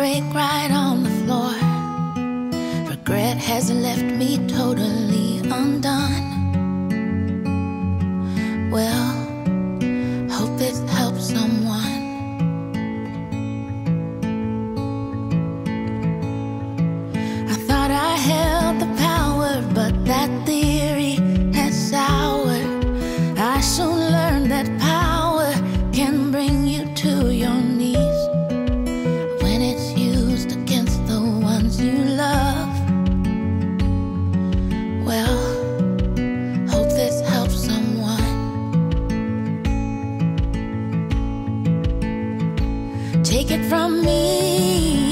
right on the floor. Regret has left me totally undone. Well, Take it from me.